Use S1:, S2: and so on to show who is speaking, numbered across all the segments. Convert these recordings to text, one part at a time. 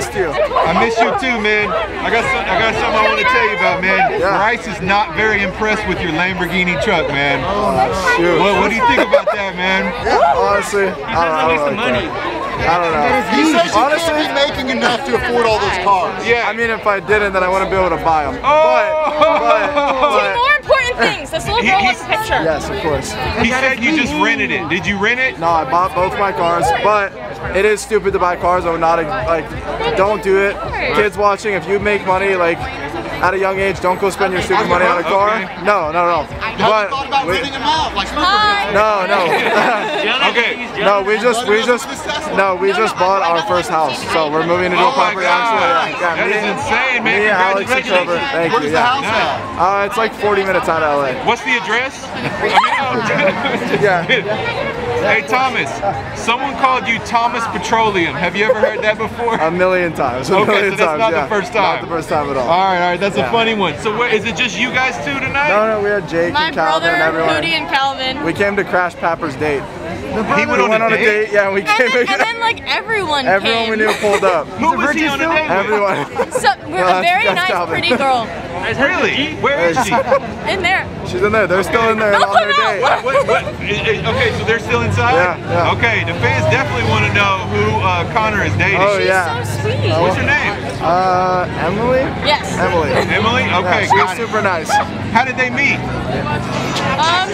S1: missed you.
S2: I miss you too, man. I got some, I got something I want to tell you about, man.
S1: Yeah.
S2: Bryce is not very impressed with your Lamborghini truck, man.
S1: Oh, Shoot.
S2: What, what do you think about that, man?
S1: Honestly, I don't, I don't really care. I don't know.
S3: He says he
S1: Honestly,
S3: can't be making enough to afford all those cars.
S2: Yeah.
S1: I mean, if I didn't, then I wouldn't be able to buy them.
S2: Oh!
S1: But,
S4: Two
S1: but,
S4: more important things. This little
S2: He-
S4: girl wants a picture.
S1: yes, of course.
S2: he said you just rented it. Did you rent it?
S1: No, I bought both my cars, but it is stupid to buy cars. I would not like. Don't do it. Kids watching, if you make money like at a young age, don't go spend your stupid money on a car.
S2: Okay.
S1: No, no, no.
S3: Have
S1: But we,
S3: renting them out? Like
S1: no, no,
S2: Okay.
S1: no. We just, we just, no, we just bought our first house, so we're moving into
S2: Oh
S1: a property.
S2: God.
S1: Actually, yeah,
S2: That
S1: me
S2: is insane, man.
S1: Me, Alex, and
S2: Congratulations.
S1: Trevor. Thank
S3: Where's
S1: you.
S3: the
S1: Yeah.
S3: house at?
S1: Uh, it's like 40 minutes out of LA.
S2: What's the address?
S1: Yeah.
S2: Hey Thomas, someone called you Thomas Petroleum. Have you ever heard that before?
S1: A million times. A
S2: Okay, so
S1: million
S2: that's
S1: times.
S2: not the first time.
S1: Not the first time at all.
S2: All right, all right, that's a funny one. So, where, is it just you guys two tonight?
S1: No, no, we had Jake
S4: My
S1: and Calvin
S4: brother,
S1: and everyone.
S4: Hootie and Calvin.
S1: We came to Crash Papper's date.
S2: He went
S1: We
S2: on
S1: went
S2: a
S1: on a
S2: date.
S1: date, yeah, and we
S4: And
S1: came.
S4: then, and then like everyone
S1: everyone
S4: came.
S1: we knew pulled up.
S2: Who was he on a date with?
S1: Everyone.
S4: So, we're
S1: Well,
S4: a very nice,
S1: Calvin.
S4: pretty girl
S2: Really? Where is she?
S4: in there.
S1: She's in there. They're still in there
S4: No,
S1: on their
S4: no.
S1: date.
S2: What, what, what, i- i- okay, so they're still inside?
S1: Yeah, yeah.
S2: Okay, the fans definitely want to know who uh, Connor is dating.
S1: Oh,
S4: She's
S1: yeah.
S4: so sweet.
S2: What's her name?
S1: Uh, Emily.
S4: Yes.
S1: Emily.
S2: Emily? Okay,
S1: Yeah, she was
S2: got it.
S1: super nice.
S2: How did they meet?
S4: Um,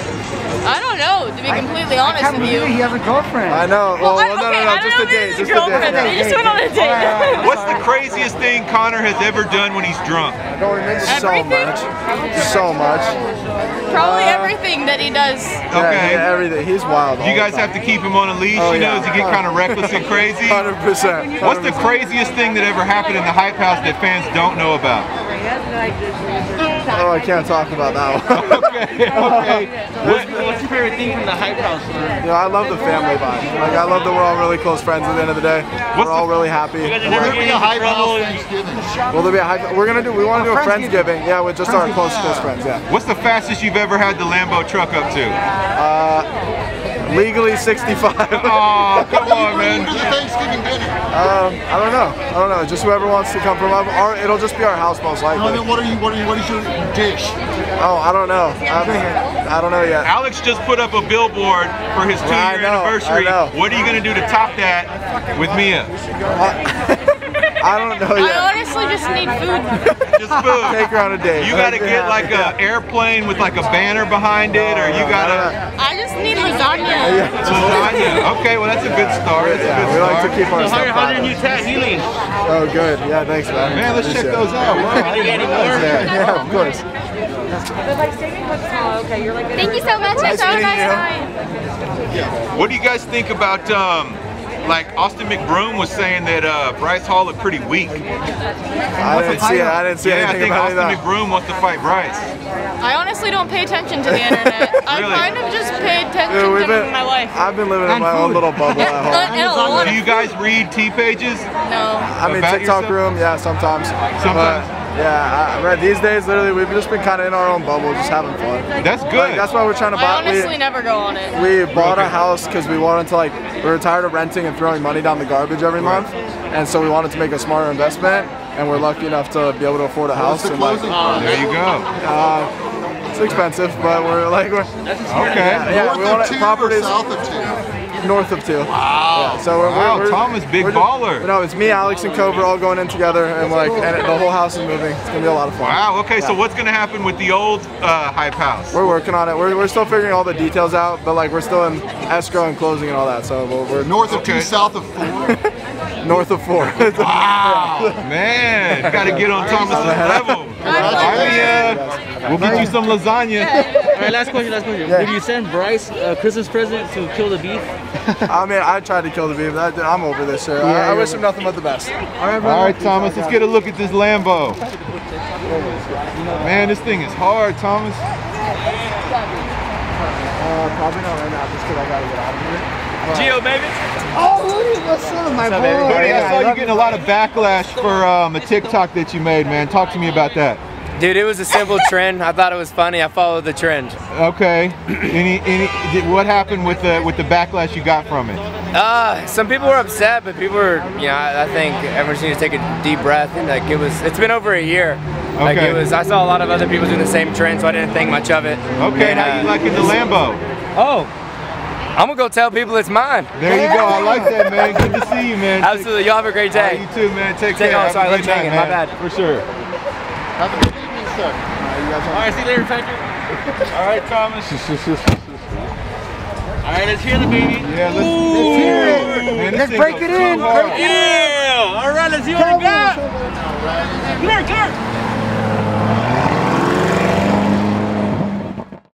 S4: I don't know, to be completely honest
S5: can't
S4: with
S5: believe
S4: you.
S5: he has a girlfriend.
S1: I know.
S4: Well,
S1: Well,
S4: I,
S1: well, no,
S4: okay,
S1: no, no,
S4: I
S1: just a
S4: if
S1: date. Just
S4: a
S1: a date.
S4: They just went on a date.
S2: What's the craziest thing Connor has ever done when he's drunk?
S1: So much. So much.
S4: Probably everything that he does.
S2: Okay.
S1: yeah, everything. He's wild.
S2: You guys have to keep him on a leash,
S1: Oh,
S2: you know,
S1: yeah.
S2: as he get kind of reckless and crazy.
S1: 100%.
S2: What's the craziest thing that ever happened in the Hype House that fans don't know about?
S1: Oh, I can't talk about that one.
S2: okay, okay. What,
S6: What's your favorite thing from the Hype House?
S1: You know, I love the family vibe. Like, I love that we're all really close friends at the end of the day.
S2: What's
S1: we're all really happy.
S6: You guys are
S3: Will
S6: never
S3: there be a hype house Thanksgiving?
S1: Will there be a high, we're gonna do, we wanna do a Friendsgiving, yeah, with just our close, close friends, yeah.
S2: what's the fastest you've ever had the Lambo truck up to?
S1: Uh, Legally 65.
S2: Oh, come on, man.
S3: to the Thanksgiving dinner?
S1: Um, I don't know. I don't know. Just whoever wants to come from our, our it'll just be our house most
S3: I
S1: likely.
S3: mean, what are you? What are you? What is your dish?
S1: Oh, I don't know. I'm, I don't know yet.
S2: Alex just put up a billboard for his two-year
S1: know,
S2: anniversary.
S1: I know.
S2: What are you going to do to top that with Mia?
S1: I don't know
S4: I honestly just need food.
S2: Just food.
S1: Take her on a date.
S2: You got to
S1: Make
S2: get like
S1: happy, yeah.
S2: a airplane with like a banner behind it, or you got to
S4: I just need lasagna.
S2: lasagna. Okay, well that's a good start. That's a good
S1: we like to keep our
S6: So how,
S1: stuff
S6: how's your new tat healing?
S1: Oh, good. Yeah, thanks, man.
S2: Man, let's check those out. Wow.
S6: Are you getting more?
S1: Yeah, yeah, of course.
S4: Thank you so much.
S1: Nice
S4: It's so
S1: meeting
S4: nice
S1: you.
S4: time.
S2: What do you guys think about um, like Austin McBroom was saying that uh, Bryce Hall looked pretty weak?
S1: I didn't see it. I didn't see
S2: Yeah, I think
S1: about
S2: Austin
S1: any that.
S2: McBroom wants to fight Bryce.
S4: I honestly don't pay attention to the internet. I
S2: Really?
S4: kind of just pay attention
S1: Dude, we've
S4: to
S1: been,
S4: my life.
S1: I've been living in my own little bubble at home.
S4: And a lot
S2: Do you guys read T pages?
S4: no.
S1: I mean,
S2: About
S1: TikTok
S2: yourself?
S1: room, yeah, sometimes.
S2: Sometimes.
S1: But, yeah, I, right, these days, literally, we've just been kind of in our own bubble, just having fun.
S2: That's good.
S1: Like, that's why we're trying to buy.
S4: I
S1: buy.
S4: honestly
S1: we,
S4: never go on it.
S1: we bought a house because we wanted to like we were tired of renting and throwing money down the garbage every month, and so we wanted to make a smarter investment. And we're lucky enough to be able to afford a house.
S3: The
S1: and, like,
S3: closing price?
S2: There you go.
S1: uh, it's expensive, but we're like we're
S2: Okay.
S1: yeah, we
S3: North
S1: want
S3: of
S1: it,
S3: two
S1: properties
S3: south of two?
S1: North of two.
S3: Wow.
S1: Yeah, so we're,
S2: Wow,
S1: we're, we're
S2: Thomas, big
S1: we're just-
S2: baller.
S1: no, it's me, Alex, and Cove. We're all going in together, and like, and the whole house is moving. It's gonna be a lot of fun.
S2: Wow. Okay. So what's gonna happen with the old uh, Hype House?
S1: We're working on it. We're, we're still figuring all the details out, but like we're still in escrow and closing and all that. So we're, we're
S3: North of
S2: Okay.
S3: two, south of four.
S1: north of four.
S2: Wow, man, you gotta get on Thomas's level. Ivy, uh, we'll get you some lasagna.
S6: All right, last question, last question. Did you send Bryce a Christmas present to kill the beef?
S1: I mean, I tried to kill the beef. I, I'm over this shit. I, I wish him nothing but the best.
S2: All right, Thomas, let's get a look at this Lambo. Man, this thing is hard, Thomas.
S1: Uh, probably not right now, just because I gotta get out of here.
S6: Geo, baby.
S5: Oh, what's up, my boy?
S2: Buddy, I saw you getting a lot of backlash for um, a TikTok that you made, man. Talk to me about that.
S7: Dude, it was a simple trend. I thought it was funny. I followed the trend.
S2: Okay. Any, any, did, what happened with the with the backlash you got from it?
S7: Uh, some people were upset, but people were, you know, I, I think everyone just needs to take a deep breath. And like it was, it's been over a year.
S2: Okay.
S7: Like it was, I saw a lot of other people doing the same trend, so I didn't think much of it.
S2: Okay,
S7: And,
S2: how
S7: uh,
S2: you liking the Lambo?
S7: Oh, I'm gonna go tell people it's mine.
S2: There you go. I like that, man. Good to see you, man.
S7: Absolutely. Y'all have a great
S2: All right,
S7: day.
S2: you too, man. Take
S7: Take-
S2: care.
S7: oh,
S2: Have a
S7: sorry,
S2: good
S7: left hanging.
S2: night,
S7: My bad.
S2: For sure.
S3: Have a good evening, sir.
S6: All right, see you later, Patrick.
S2: All right, Thomas.
S6: All right, let's hear the baby.
S2: Yeah, let's,
S5: Let's hear it.
S2: Man,
S5: Let's break it in.
S2: hard.
S5: Break it in.
S6: Yeah. All right, let's hear what we got. Come here, come here.